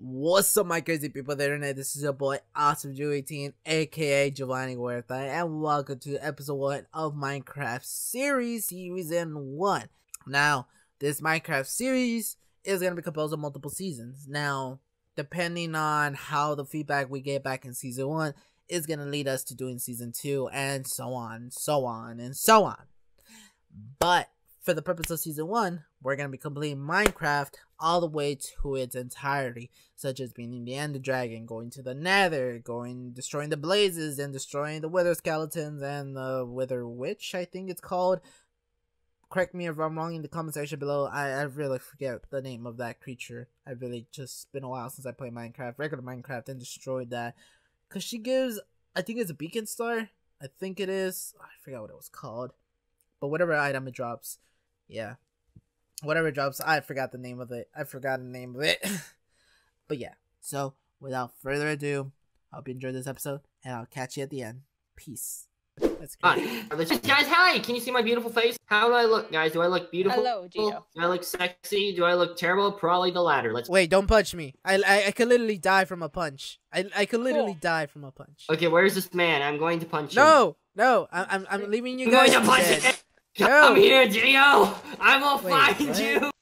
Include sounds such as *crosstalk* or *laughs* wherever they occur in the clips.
What's up, my crazy people of the internet? This is your boy AwesomeGeo18, aka Giovanni Huerta, and welcome to episode one of Minecraft series, season one. Now, this Minecraft series is gonna be composed of multiple seasons. Now, depending on how the feedback we get back in season one is gonna lead us to doing season two, and so on, so on, and so on. But for the purpose of season one, we're gonna be completing Minecraft all the way to its entirety, such as beating the Ender Dragon, going to the Nether, going destroying the Blazes, and destroying the Wither Skeletons and the Wither Witch, I think it's called. Correct me if I'm wrong in the comment section below. I, I really forget the name of that creature. I really just been a while since I played Minecraft, regular Minecraft, and destroyed that. Cause she gives, I think it's a beacon star. I think it is. I forgot what it was called. But whatever item it drops, yeah whatever drops i forgot the name of it i forgot the name of it *laughs* but yeah so without further ado I hope you enjoyed this episode and i'll catch you at the end peace Let's go. Hi. Guys, hi! Can you see my beautiful face? How do I look, guys? Do I look beautiful? Hello, Gio. Do I look sexy? Do I look terrible? Probably the latter. Let's wait. Don't punch me. I I, I could literally die from a punch. I I could literally cool. die from a punch. Okay, where's this man? I'm going to punch him. No, no. I, I'm I'm leaving you guys. I'm going to punch him. Come here, Gio! I will Wait, find what? you! *laughs*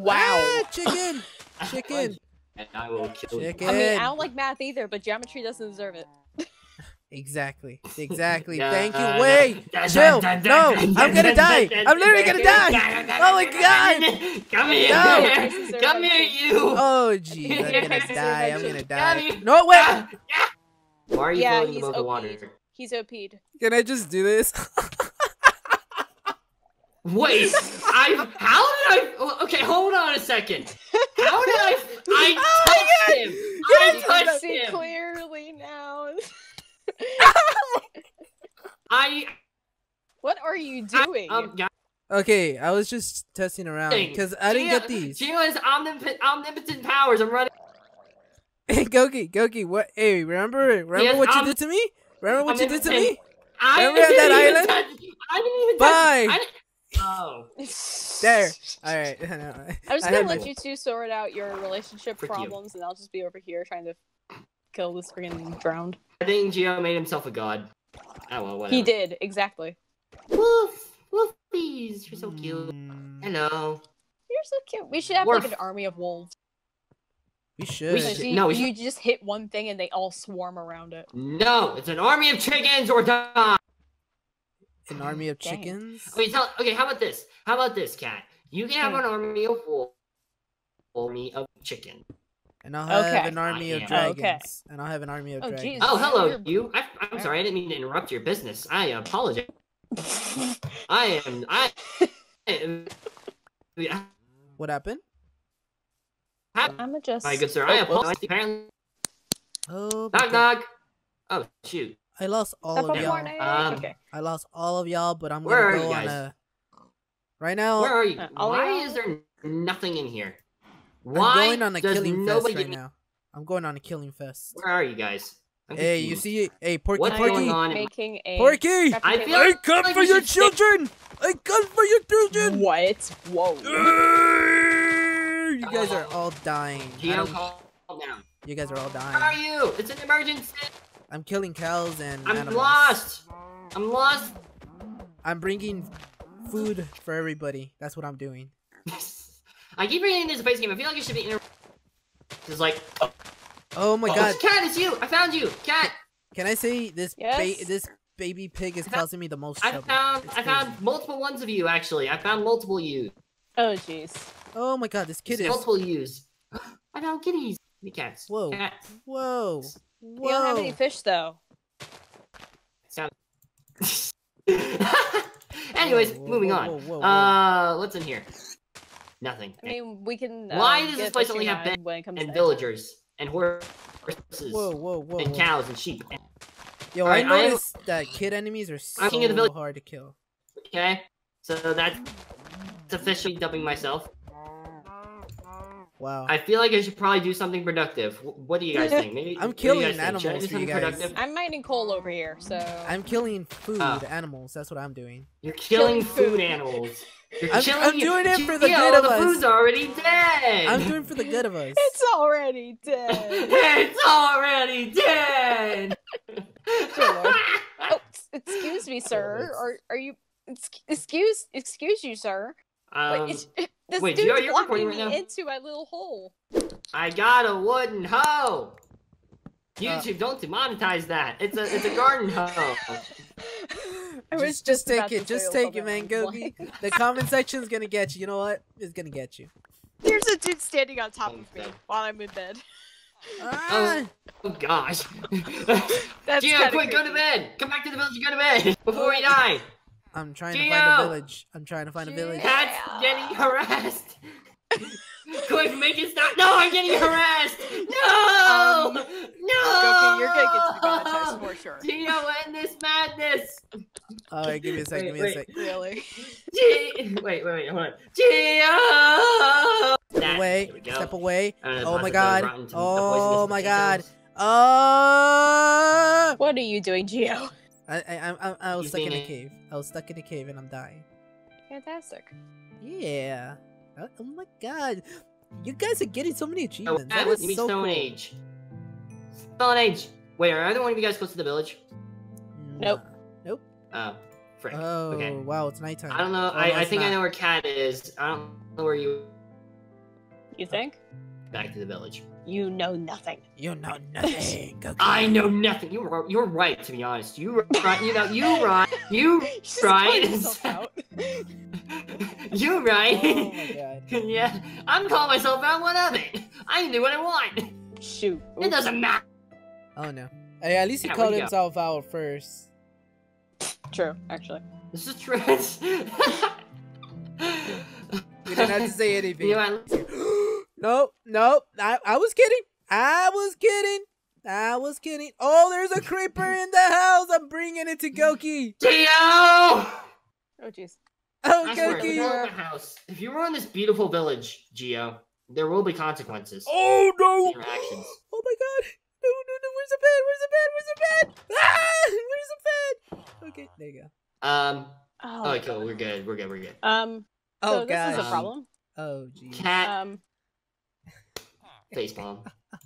Wow. Ah, chicken! Chicken! And I will kill chicken. you. I mean, I don't like math either, but geometry doesn't deserve it. Exactly. Exactly. *laughs* Thank you. Wait. Chill. No. I'm gonna die. I'm literally gonna die. Oh my god. Come here. No. Come here, you. Oh jeez. I'm gonna *laughs* die. I'm gonna die. No wait. Why are you yeah, floating above the water? He's OP'd. Can I just do this? Wait, I how did I? Okay, hold on a second. How did I? I *laughs* oh touched him. I touched see him. clearly now. *laughs* I. What are you doing? I, um, Okay, I was just testing around because I didn't Gio, get these. Gio has omnipotent, omnipotent powers. I'm running. *laughs* Hey, Gokey, Gokey, what? Hey, remember, remember what you did to me? Remember what you did to me? I remember that island? Touch, I didn't even. Bye. Touch, Oh. *laughs* there. *laughs* All right. *laughs* I'm just gonna let you two sort out your relationship Frick problems, you. and I'll just be over here trying to kill this freaking drowned. I think Geo made himself a god. Oh well, whatever. He did exactly. Woof, woofies, you're so cute. Mm. Hello. You're so cute. We should have like an army of wolves. We should. We should. You, no, we should. you just hit one thing and they all swarm around it. No, it's an army of chickens or die. An army of chickens? Okay, tell, okay, how about this? How about this, cat? You can have an army of wolves, army of chicken. And I'll have okay. an army of dragons. Okay. And I'll have an army of oh, dragons. Geez. Oh, hello, you. I, am sorry, I didn't mean to interrupt your business. I apologize. *laughs* I am. I, *laughs* I am. Yeah. What happened? I'm just. My good sir, I apologize. Apparently. Oh. Knock, knock. Oh, shoot. I lost all of y'all. Um, okay. I lost all of y'all, but I'm gonna go on a. Right now. Where are you? Uh, Why is there nothing in here? Why I'm going on a killing fest right now. I'm going on a killing fest. Where are you guys? Hey, you see? Hey, Porky, What's Porky. going on? Making a Porky! I, feel I come like for your children! I come for your children! What? Whoa. *laughs* you guys are all dying. Gio, calm down. You guys are all dying. Where are you? It's an emergency. I'm killing cows and I'm animals. lost. I'm lost. I'm bringing food for everybody. That's what I'm doing. *laughs* I keep bringing this base game. I feel like it should be in. It's like. Oh, oh my oh, god. Cat, it's you. I found you. Cat. Can I say this? Yes? Ba this baby pig is causing me the most trouble. I trouble. Found, I found multiple ones of you actually. I found multiple you. Oh jeez. Oh my god, this kid is multiple yous. *gasps* I found kitties. The cats. Whoa. Cats. Whoa. Whoa. You don't have any fish though. *laughs* Anyways, whoa, whoa, moving whoa, on. Uh, what's in here? Nothing. I mean, we can. Uh, Why does this place only have beds and villagers and horses? Whoa, whoa, whoa, and cows and sheep. Yo, right, I noticed I'm, that kid enemies are so hard to kill. Okay, so that's officially dubbing myself. Wow. I feel like I should probably do something productive. What do you guys think? Maybe *laughs* I'm what you killing guys think? Should I animals for you something guys. productive? I'm mining coal over here, so I'm killing food Oh. animals. That's what I'm doing. You're killing, Killing food food. animals. You're I'm- killing I'm doing it for the Gio, good of the us. food's already dead. I'm doing for the good of us. it's already dead. *laughs* it's already dead. *laughs* Oh, excuse me, sir. Are are you? Excuse, excuse you, sir. um, Wait, it's, this wait, dude's Gio, you're recording blocking right me now? into my little hole. I got a wooden hoe. Uh, YouTube, don't demonetize that. It's a it's a garden hoe. *laughs* I was just, just about take it. Just say take it, man, along Gogi. The comment section's gonna get you. You know what? It's gonna get you. There's a dude standing on top of me while I'm in bed. Ah, Oh gosh. *laughs* That's Gio, kinda quick, go to bed. Come back to the village. and Go to bed before we die. I'm trying to find a village. I'm trying to find a village. Yeah. Cat's getting harassed. *laughs* Quick, make it stop. No, I'm getting harassed. No, Um, no. Gokey, you're gonna get demonetized for *laughs* sure. Gio, end this madness. All right, give me a sec. Wait, Give me a wait. sec. Really? G- wait, wait, wait, hold on. Gio. Step away. There we go. Step away. Uh, Oh my god. those rotten tom- Oh my god. potatoes. Oh. What are you doing, Geo? I I I, I, I was He's stuck in a a- cave. I was stuck in a cave and I'm dying. Fantastic. Yeah. Oh, oh my god. You guys are getting so many Oh, achievements. that That was is me so Stone cool. Age. Stone Age. Wait, are either one of you guys close to the village? Nope. Nope. Oh, frick. Oh okay. wow, it's nighttime. I don't know. Oh, I, I it's think I know where Cat is. I don't know where you. You think? Back to the village. You know nothing. You know nothing. *laughs* Gokey. I know nothing. You were you're right to be honest. You were right. You know you right. *laughs* You She's Right. calling herself *laughs* out. you right. Oh my god. yeah, I'm calling myself out. What of it? I can do what I want. Shoot. It doesn't matter. Oh no. Hey, at least he Yeah, called where'd go? himself out first. True, actually. This is true. We didn't have to say anything. You know what? Nope, nope. I, I was kidding. I was kidding. I was kidding. Oh, there's a creeper in the house. I'm bringing it to Gokey. Gio! Oh jeez. Oh, I swear, if you Gokey. ruin the house, if you ruin this beautiful village, Geo, there will be consequences. Oh no. your actions. Oh my god. No, no, no. Where's the bed? Where's the bed? Where's the bed? Ah! Where's the bed? Okay, there you go. Um. Oh, Oh, cool. We're good. We're good. We're good. Um. Oh so this is a problem. Oh jeez. Cat Um. Facepalm.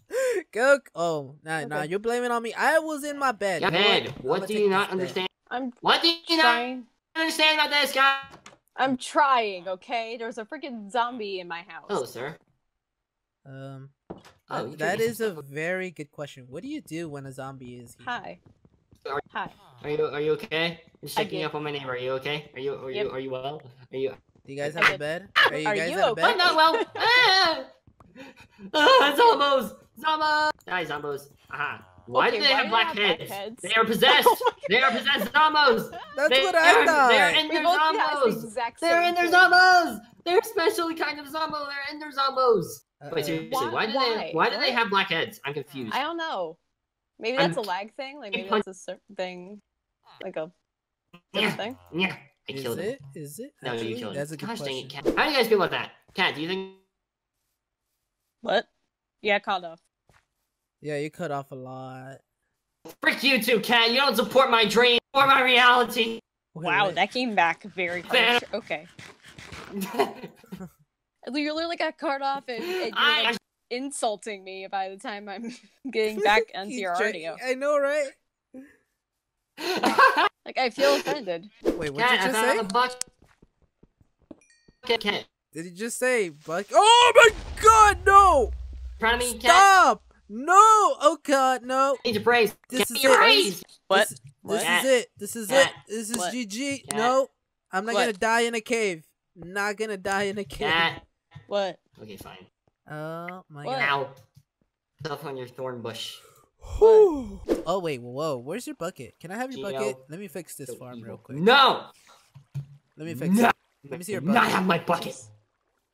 *laughs* Go. Oh, nah, nah. You're blaming on me. I was in my bed. Yeah, You know what? Ned, I'm what gonna do you not bed. understand? I'm What do you not understand about this guy? I'm trying. Okay. There's a freaking zombie in my house. Hello, sir. Um, Oh, that- you that can- is a very good question. What do you do when a zombie is here? Hi. Are- Hi. Are you are you okay? You're I checking up on my neighbor. Are you okay? Are you are you are you well? Are you? Do you guys have a bed? *laughs* Are you Are guys you at a bed? I'm not well. *laughs* *laughs* ah! zombos! Zombos! Die, zombos! Aha. Why Okay, do they why have black they have heads? black heads? They are possessed! *laughs* Oh they are possessed zombos! *laughs* That's they what are, I They're thought. ender We both got the zombos! exact They're in their thing. zombos! They're a special kind of zombo. They're ender zombos. Uh-oh. Wait, seriously, Why- why, do why? they why do they have black heads? I'm confused. I don't know. Maybe I'm- that's a lag thing. Like maybe punch- that's a certain thing, like a Yeah, thing. yeah. I Is killed him. it? Is it? No, Actually, you killed him. That's a good Gosh dang it, Cat. How do you guys feel about that? Cat, do you think What? Yeah, called off. Yeah, you cut off a lot. Frick you two, Cat. You don't support my dream or my reality. Wait, Wow, wait. that came back very Fair. harsh. Okay. *laughs* *laughs* You literally got cut off and, and you're I, like insulting me by the time I'm *laughs* getting back onto your try- audio. I know, right? Like I feel offended. Wait, what did you just found say? a bucket. Cat, Did he just say buck? Oh my god, no! proud of me, Cat. Stop! No! Oh god, no! Need to praise. This Cat, is you're it. praised. What? This, What? this is it. This is Cat. it. This is What? GG. Cat. No, I'm not What? gonna die in a cave. Not gonna die in a cave. Cat. What? Okay, fine. Oh my What? god. Ow. Stuff on your thorn bush. Whew. Oh wait, whoa, whoa, where's your bucket? Can I have your Gino, bucket? Let me fix this So farm evil. real quick. No. Let me fix no. it. Let me see your Not bucket. have my bucket.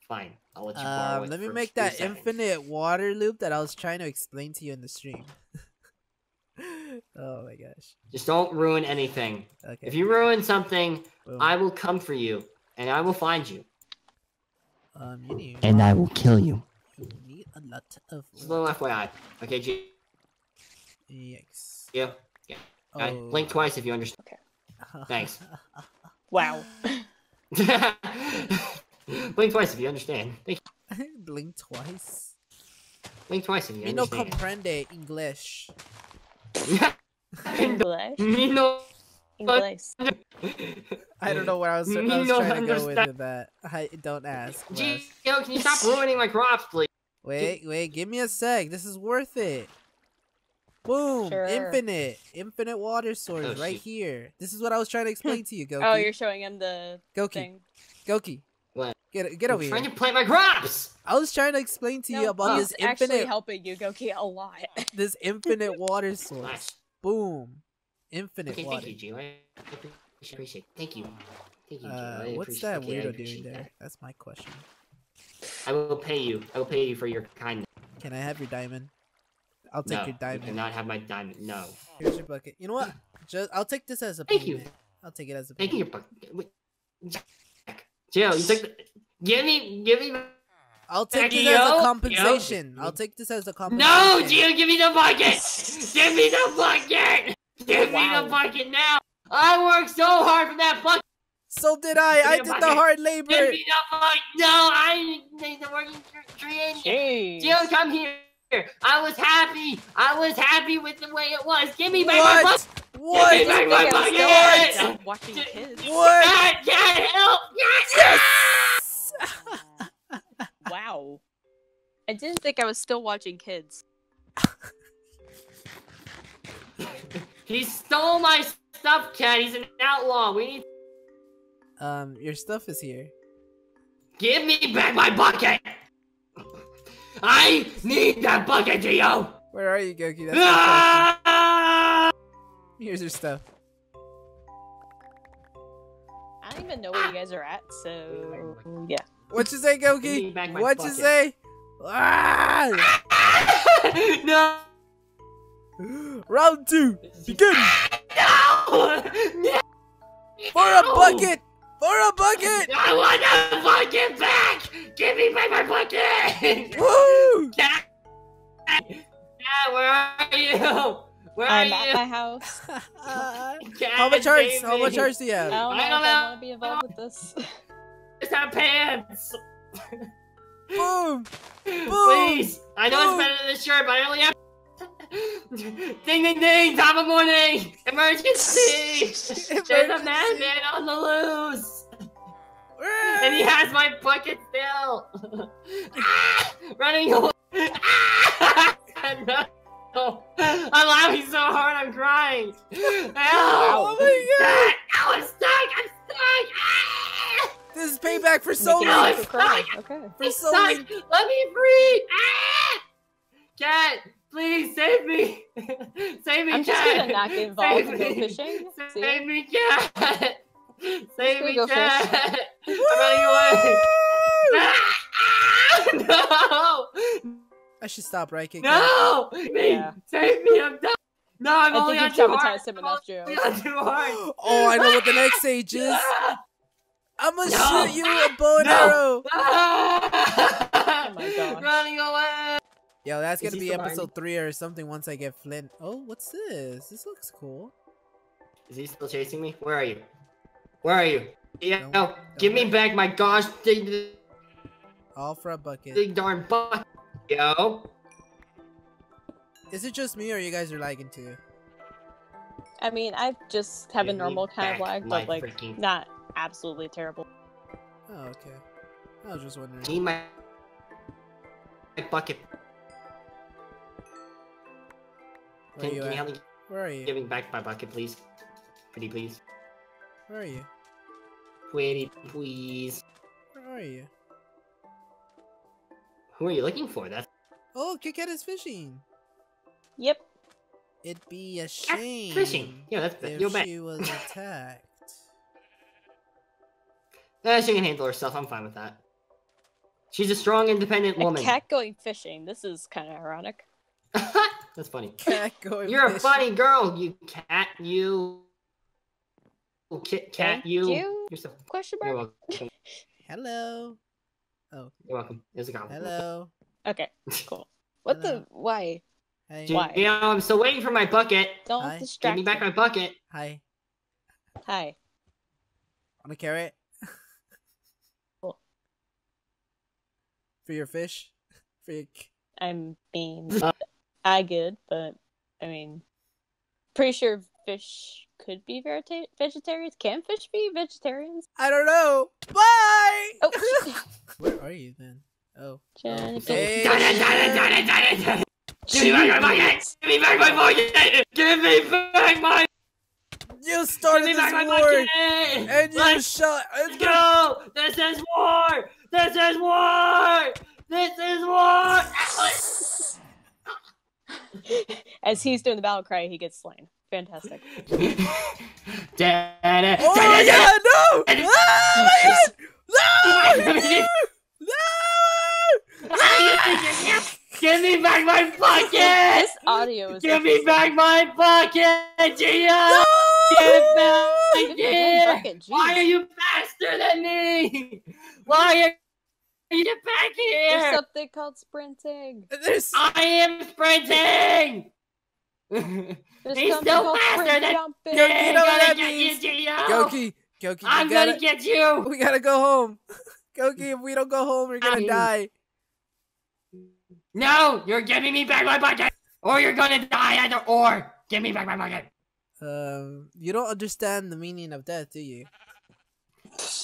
Fine. I'll let you borrow Um, it let me make that seconds. infinite water loop that I was trying to explain to you in the stream. *laughs* oh my gosh. Just don't ruin anything. Okay. If you ruin something, boom. I will come for you, and I will find you, um, you need. and I will kill you. A lot of Just a little FYI. Okay, G. Yikes. Yeah. Uh, blink twice if you understand. Okay. Thanks. *laughs* Wow. *laughs* *laughs* blink twice if you understand. Thank *laughs* Blink twice. Blink twice if you Me no comprende English. *laughs* English. Me no. English. I don't know where I was, I was no trying to go with that. I don't ask. Gee, Wes. yo, can you stop ruining my crops, please? Wait, wait, give me a sec. This is worth it. Boom! Sure. Infinite, infinite water source Oh, right shoot. here. This is what I was trying to explain to you, oh, Gokey. Oh, you're showing him the Gokey, thing. Gokey, What? get get I'm over trying to plant my crops. I was trying to explain to you No, about he's this actually infinite, helping you, Gokey, a lot. *laughs* this infinite water source. Boom, infinite Okay, water. thank you, Gio. I appreciate. appreciate. Thank you. Thank you, Gio. Uh, what's that okay, weirdo doing appreciate there? that. That's my question. I will pay you. I will pay you for your kindness. Can I have your diamond? I'll take no, your you diamond. cannot have my diamond. No. Here's your bucket. You know what? Just I'll take this as a Thank you. I'll take it as a Thank payment. you, buck. Wait, Jack. Gio, you took. The, give me, give me. I'll take Thank this as a Yo. compensation. I'll take this as a compensation. No, Gio, give me the bucket. give me the bucket. Give me the bucket now. I worked so hard for that bucket. So did I. I Give me did the the bucket. hard Give me the bucket. No, I need the working tr- tree. Jeez. Gio, come here. I was happy. I was happy with the way it was. Give me back my bucket. What? Give me back think my I was bucket. still watching kids. What? God, can't help. Yes. Wow. I didn't think I was still watching kids. He stole my stuff, Cat. He's an outlaw. We need. Um, your stuff is here. Give me back my bucket. I need that bucket, Gio. Where are you, Gokey? That's Ah! Here's your stuff. I don't even know where you guys are at, so yeah. What you say, Give me Gokey? back my What you say? Ah! *laughs* no. *gasps* Round two. Begin. *laughs* No. *laughs* no. For a bucket. For a bucket. I want the bucket back. Give me back my bucket. Woo! Cat. Cat, where are you? Where I'm are at you? my *laughs* house. Cat, *laughs* How much hearts? save How much me. hearts do you have? I have? don't know I don't I know. want to be involved with this. *laughs* Just have pants. Boom. Please. I know Boom. it's better than this shirt, but I only have. ding ding ding! Top of morning! Emergency! There's a Emergency. madman on the loose! And he has my bucket still! ah, running away! Ah, no! *laughs* I'm laughing so hard, I'm crying! *laughs* Help! Oh my god! Ah, I'm stuck! I'm stuck! Ah, This is payback for so Soul No, me Link. it's cry. Okay. For it's Soul stuck! Link. Let me free! Ah! Cat, please save me! *laughs* save me, I'm just Cat! gonna not get involved Save and go me. fishing. See? Me, Cat! Save me, go fish. Cat! I'm running away! Ah, no! I should stop right kick. No! Me! Yeah. Save me! I'm done! No, I'm I only think on you two hearts! traumatized him enough, I'm Joe. only on two hearts! *gasps* Oh, I know what the *laughs* next stage is. I'm gonna No. shoot you a bow and No. arrow. *laughs* Oh my *laughs* gosh. Running away! Yo, that's Is gonna be still behind episode three or something once I get Flint. Oh, what's this? This looks cool. Is he still chasing me? Where are you? Where are you? Yeah, Don't- no, give me back my gosh big, All for a bucket. big darn buck. Yo. Is it just me or you guys are lagging too? I mean, I just have a normal kind of lag, but like freaking- not absolutely terrible. Oh, okay. I was just wondering. Need my, my bucket. Where Can, are you can you help me Where are you? giving back my bucket, please? Pretty please. Where are you? Pretty please. Where are you? Who are you looking for? That's Oh, Kit Kat is fishing. Yep. It'd be a shame fishing. Yeah, that's if you're back. she was *laughs* attacked. Eh, she can handle herself. I'm fine with that. She's a strong, independent A woman. cat going fishing. This is kind of ironic. *laughs* That's funny. *laughs* Cat going You're a funny girl, you cat. You. Oh, Kit cat. You. you. You're so. Question You're mark. welcome. Hello. Oh, You're welcome. It was a compliment. hello. Okay, *laughs* cool. What Hello. the? Why? Hey. Why? You know, I'm still waiting for my bucket. Don't Hi. Give distract me back me. my bucket. Hi. Hi. Want a carrot? *laughs* Cool. For your fish? *laughs* For your... c- I mean, Uh. I good, but I mean, pretty sure fish could be verita- vegetarians. Can fish be vegetarians? I don't know. Bye! Oh, Where are you then? Oh. Hey. Give me back my bucket! Give me back my bucket! Give me back my You Give started me this war! bucket! And you Let's shot. It's gonna- go! This is war! This is war! This is war! As he's doing the battle cry, he gets slain. Fantastic. *laughs* Oh da-da, yeah, no! And- Ah, my *laughs* God! *laughs* No! No! Give me back my This audio is. Give me back my bucket, Gia! No! Get back here! bucket, Why are you faster than me? Why are you get back There's something called sprinting. There's I am sprinting! There's He's still faster than- jumping. Go- you know what gonna that get means? you, Gio! Gokey, Gokey, you I'm gotta, gonna get you! *laughs* we gotta go home. Gokey, if we don't go home, we're gonna I'm- die. No! You're giving me back my bucket! Or you're gonna die either or! Give me back my bucket! Um, you don't understand the meaning of death, do you?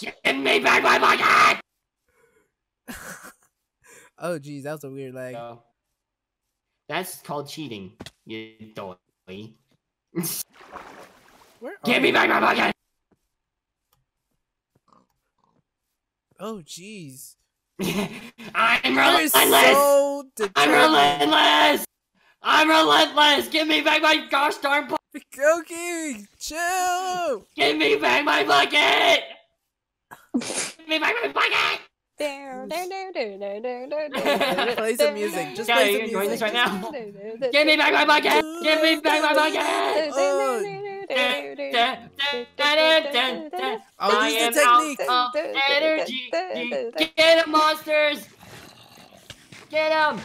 Give me back my bucket! *laughs* oh, geez, that was a weird lag. So, that's called cheating, you. Where *laughs* Give me back my bucket! Oh, jeez. I'm relentless! so I'm relentless! I'm relentless! Give me back my gosh darn bucket! Gokey, chill. Give me back my bucket! Give me back my bucket! There, there, there, there, there, there, there, there, Play some music. Just Yeah, play you're some enjoying this music. right now. Give me back my bucket! Give me back my bucket! I'll I use am the technique. out of energy! Get him, monsters! Get him!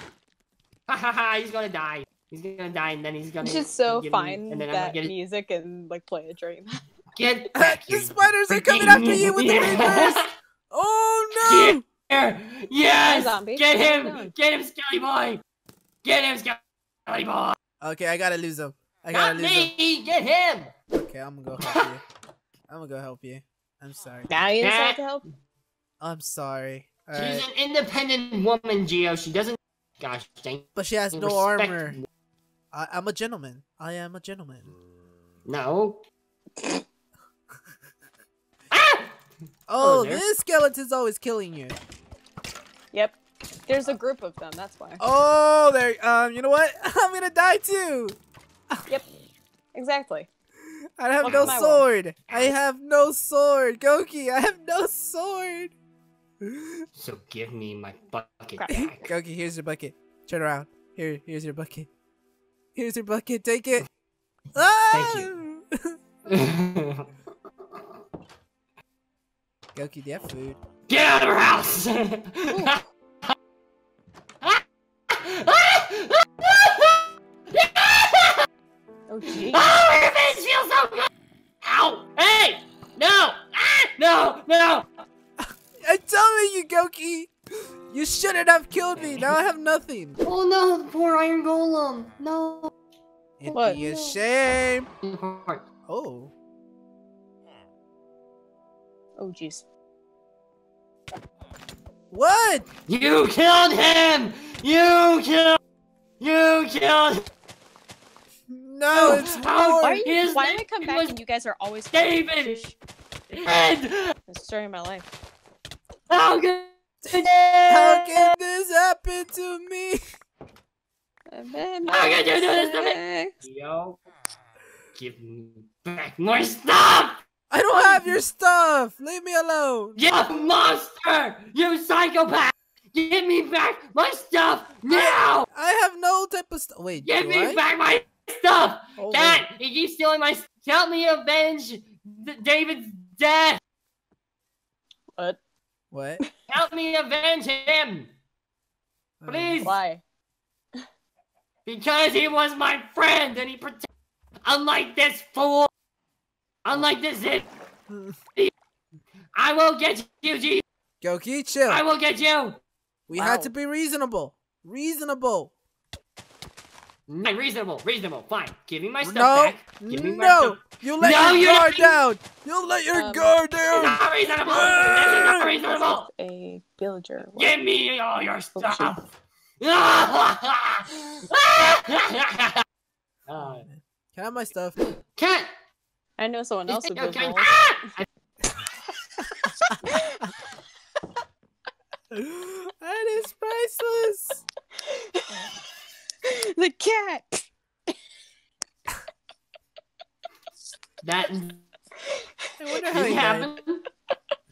Ha ha ha, he's gonna die. He's gonna die and then he's gonna. It's just so give me- and then I'm that gonna get, music and like play it during that. get back the here, spiders are coming after you with the *laughs* reverse. Oh no! Here! Yes! Zombie. Get What are you him! Get him, Skelly Boy! Get him, Skelly Boy! Okay, I gotta lose him. I gotta Not lose him. Get him! Okay, I'm gonna go help you. *laughs* I'm gonna go help you. I'm sorry. Now you decide to help. I'm sorry. She's Alright. an independent woman, Geo. She doesn't. Gosh dang. But she has no respect- armor. I, I'm a gentleman. I am a gentleman. No. *laughs* ah! Oh, there. this skeleton's always killing you. Yep. There's a group of them. That's why. Oh, there. Um, you know what? *laughs* I'm gonna die too. Yep. Exactly. I have Welcome no to my world. sword. I have no sword. Gokey, I have no sword. *laughs* So give me my bucket back. *laughs* Gokey, here's your bucket. Turn around. Here, here's your bucket. Here's your bucket. Take it. *laughs* Ah! you. Gokey, do you have food? Get out of her house! Oh jeez. So good! Ow! Hey! No! Ah! No! No! I'm telling you, Gokey. You shouldn't have killed me. Now I have nothing. Oh no, poor Iron Golem! No! It'd What? be a shame. Oh. Oh jeez. What? You killed him! You killed... You killed... No, oh, it's How- more. Why, are you, His why do I come back and you guys are always David! Shush. And... the story of my life? How good... How can this happen to me? How can you do this to me? Yo, give me back my stuff! I don't have your stuff. Leave me alone. You monster! You psychopath! Give me back my stuff now! I have no type of stuff. Wait, Give do me I? back my stuff! Oh, Cat, he keeps stealing my. Help me avenge D- David's death! What? What? *laughs* Help me avenge him! Please. Why? Because he was my friend and he protected. Unlike this fool. Unlike this idiot. I will get you, G. Gokey, chill. I will get you. We had to be reasonable. Reasonable. Mm, Reasonable, reasonable. Fine. Give me my stuff No, back. Give me my no. stuff. You let No, your you're guard not- down. You let your Um, guard This is down. not reasonable. This is not reasonable. A villager. Give me all your stuff. uh, *laughs* Can I have my stuff? cat. I know someone else would Okay. build walls. Ah! *laughs* *laughs* that is priceless. The cat. That I wonder how didn't he died. happen.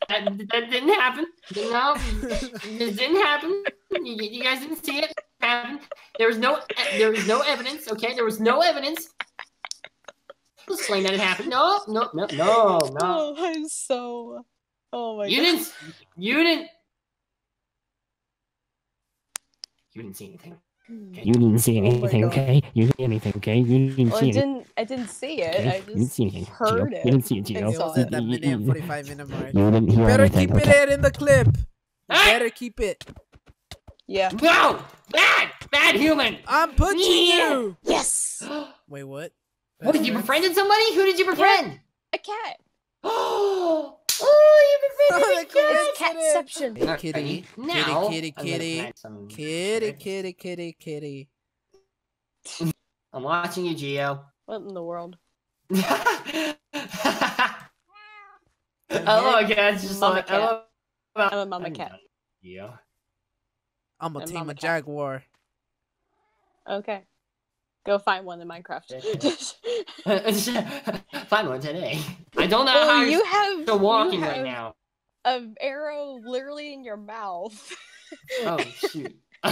That, that didn't happen. No, it didn't happen. You, you guys didn't see it happen. There was no, there was no evidence. Okay, there was no evidence. Explain that it happened. No, no, no, no, no. Oh, I'm so. Oh my You god. didn't. You didn't. You didn't see anything. You didn't see Oh anything, God. okay? You didn't see anything, okay? You didn't Well, see I anything. didn't. I didn't see it. Okay? I you didn't see anything. Gio. heard You didn't see it, Gio. It saw was at that You- minute and 45 minute mark. You didn't You hear better anything, keep okay? it in the clip. You ah! better keep it. Yeah. No, bad, bad human. I'm punching Yeah. you. Yes. *gasps* Wait, what? What did you befriended somebody? Who did you befriend? A cat. *gasps* Oh, oh, you befriended a Like cat. Catception. Hey, kitty, Now, kitty, I'm kitty, kitty, kitty, kitty, kitty. I'm watching you, Geo. What in the world? *laughs* I love cats. Just Mama like I cat. I'm a mama cat. Yeah. I'm a And team mama of jaguar. Okay. Go find one in Minecraft. *laughs* Find one today. I don't know well, how you have still walking you right now. An arrow literally in your mouth. Oh *laughs* shoot. *laughs*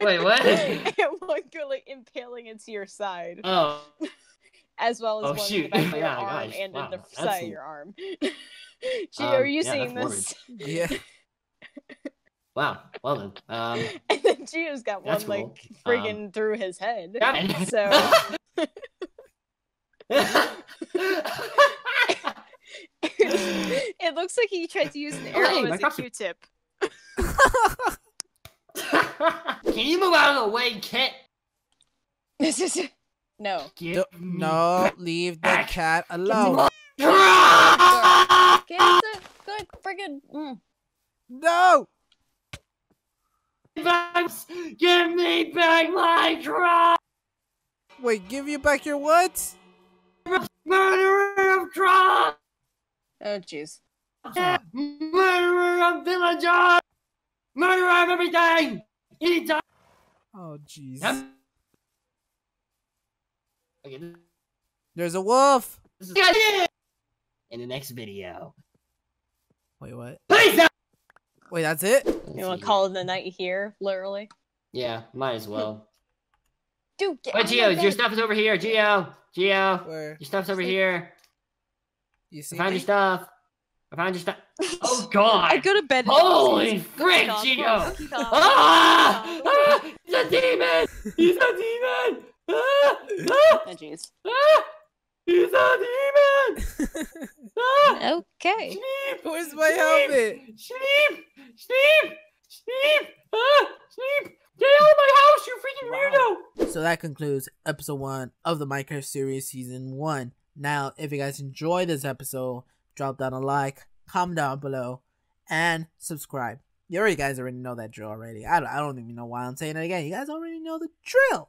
Wait, what? and one go like impaling into your side, Oh, *laughs* as well as Oh, one in the back of your Yeah, arm gosh, and wow, in the that's side a- of your arm. Gee, Um, are you yeah, seeing that's this? Yeah. wow. Well then. Um. and then Gio's got one That's like cool. friggin' through his head. got. So *laughs* *laughs* it looks like he tried to use an arrow Hey, as a Minecraft- Q-tip. *laughs* Can you move out of the way, Kit? This is no. Get Do- me no, leave the cat alone. Truck! Get the good friggin' mm. No! Give me back my truck! Wait, give you back your what? Murderer of truck! Oh jeez. Uh-huh. Murderer of villagers! Murderer of everything! He died! Oh, jeez. Yep. There's a wolf. In the next video. Wait, what? Peace out! Wait, that's it? You want to call it the night here, literally? Yeah, might as well. Dude, get Wait, Geo, your stuff is over here. Geo, Geo, Where? your stuff's over here. You I found me? your stuff. I found your stuff. *laughs* Oh God! I go to bed. Holy frick, off, Geo! go off, go off, Ah! go ah! He's a demon! He's a demon! Ah! Ah! Oh jeez. Ah! He's a demon! Ah! Okay. Sleep! Where's my Sleep! helmet? Sleep! Sleep! Sleep! Ah! Sleep! Get out of my house, you freaking weirdo! So that concludes episode one of the Minecraft series season one. Now, if you guys enjoyed this episode, drop down a like, comment down below, and subscribe. You already guys already know that drill already. I don't, I don't even know why I'm saying it again. You guys already know the drill.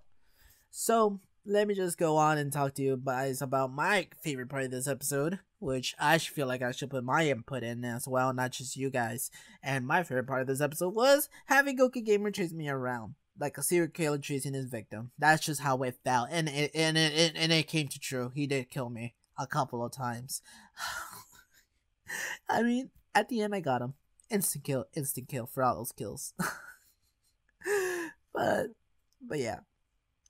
So let me just go on and talk to you guys about my favorite part of this episode, which I feel like I should put my input in as well, not just you guys. And my favorite part of this episode was having Gokey Gamer chase me around like a serial killer chasing his victim. That's just how it felt, and it and it, it and it came to true. He did kill me a couple of times. *sighs* I mean, at the end, I got him. Instant kill, instant kill for all those kills. *laughs* but, but yeah.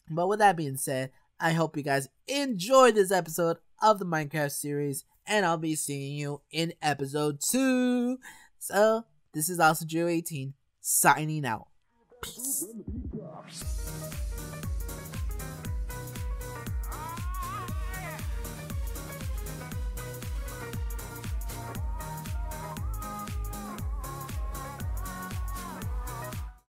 But with that being said, I hope you guys enjoyed this episode of the Minecraft series, and I'll be seeing you in episode two. So, this is AwesomeGeo18 signing out. Peace.